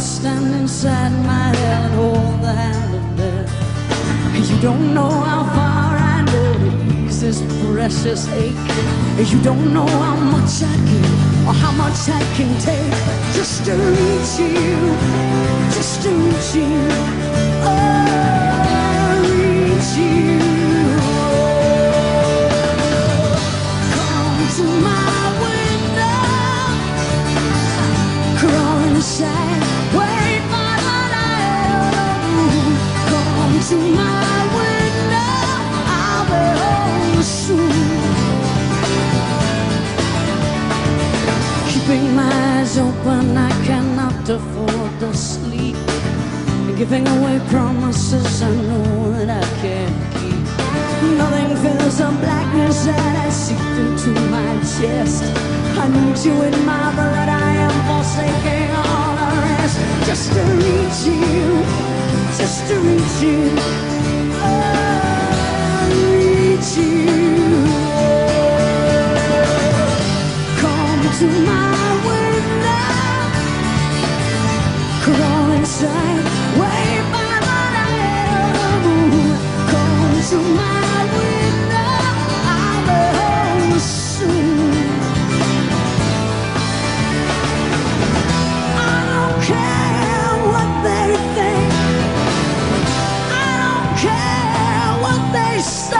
stand inside my hell and hold the hand of death. You don't know how far I know to ease this precious ache. You don't know how much I give or how much I can take just to reach you, just to reach you, oh, Keeping my eyes open, I cannot afford to sleep. Giving away promises I know that I can't keep. Nothing fills the blackness that I seep into my chest. I need you in my blood, I am forsaking all the rest. Just to reach you, just to reach you, oh, sunshine. Light, I moon come to my window. I'll be home soon. I don't care what they think. I don't care what they say.